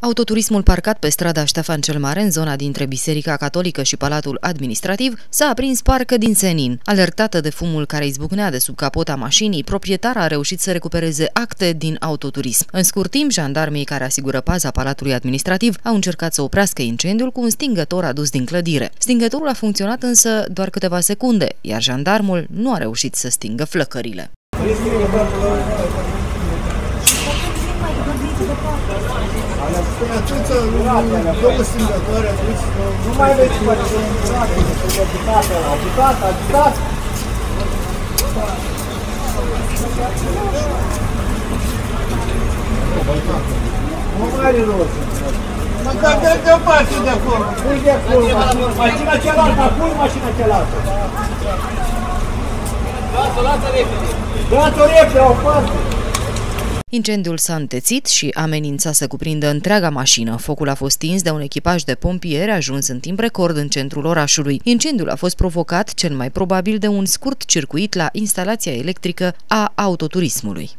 Autoturismul parcat pe strada Ștefan cel Mare, în zona dintre Biserica Catolică și Palatul Administrativ, s-a aprins parcă din senin. Alertată de fumul care izbucnea de sub capota mașinii, proprietara a reușit să recupereze acte din autoturism. În scurt timp, jandarmii care asigură paza Palatului Administrativ au încercat să oprească incendiul cu un stingător adus din clădire. Stingătorul a funcționat însă doar câteva secunde, iar jandarmul nu a reușit să stingă flăcările. Până atunci, două stingătoare atunci... Nu mai veți mă agitată, agitată, agitată. Nu mai are rost. Măcar de deoparte de acolo. Pui de acolo, mașina cealaltă, pui mașina cealaltă. Dați-o repede, o parte. Incendiul s-a întețit și amenința să cuprindă întreaga mașină. Focul a fost stins de un echipaj de pompieri ajuns în timp record în centrul orașului. Incendiul a fost provocat cel mai probabil de un scurt circuit la instalația electrică a autoturismului.